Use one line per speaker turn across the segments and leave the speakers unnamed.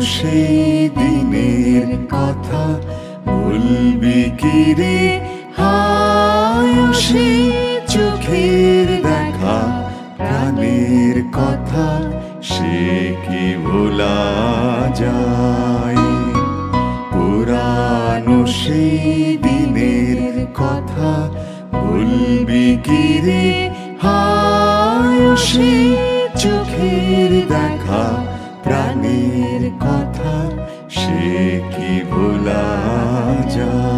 সেই দিনের কথা বলবি কি রে? হায় সেই চোখের দেখা, প্রাণের কথা সে কি ভোলা যায়? পুরানো সেই দিনের কথা বলবি কি রে? হায় সেই চোখের কথা সে কি ভোলা যায়?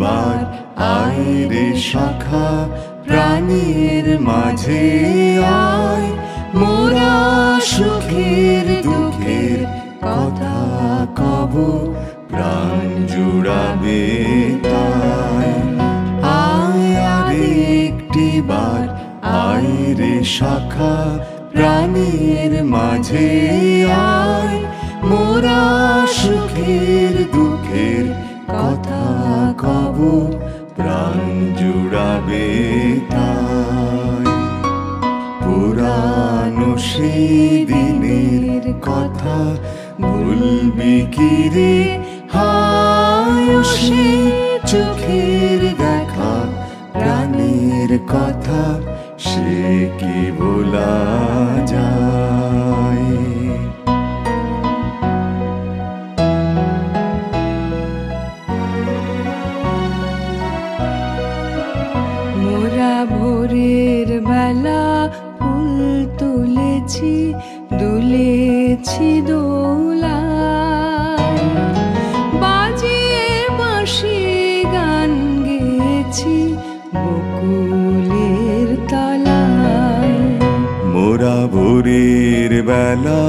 বার আয় শাখা প্রাণীর মাঝে আয় তাই আয় আর একটি বার, আয় রে শাখা, প্রাণীর মাঝে আয়। মোরা সুখের দুঃখের কথা কব, প্রাণ জুড়াবে তাই। পুরানো সেই দিনের কথা ভুলবি কি রে? হায় সে চোখের দেখা, প্রাণের কথা সে কি বলা যায়?
মোরা ভোরের বেলা ফুল তুলেছি, দুলেছি দোলা গেছি বকুলের তলায়।
মোরা ভোরের বেলা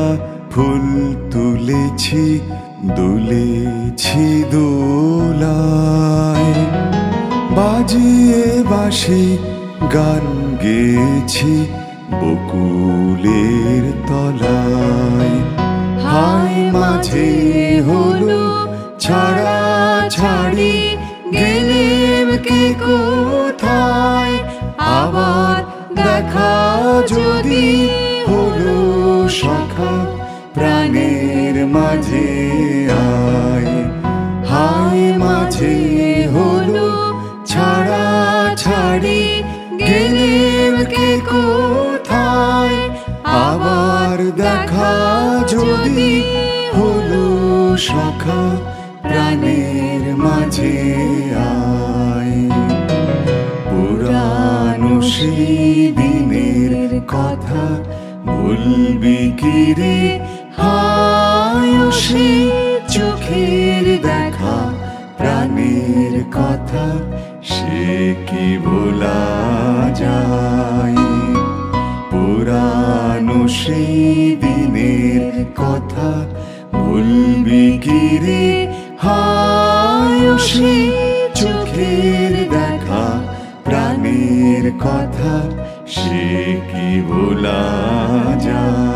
ফুল তুলেছি, দুলেছি দোলায়। বাজিয়ে বাসি গান গেছি বকুলের তলায়। হায় মাঝে হলো ছাড়া ছাড়ি গেলেম কে কোথায়? আবার দেখা যদি হলো শাখা, প্রাণের মাঝে আয়। হায় মাঝে হলো ছাড়া ছাড়ি গেলেম কে কোথায়? আবার দেখা যদি হলো শাখা, প্রাণের মাঝে আয়। ভুলবি কি রে হায় চোখের দেখা, প্রাণের কথা সে কি ভোলা যায়? পুরানো সেই দিনের কথা ভুলবি কি রে হায় সেই চোখের দেখা, প্রাণের কথা সে কি ভোলা যায়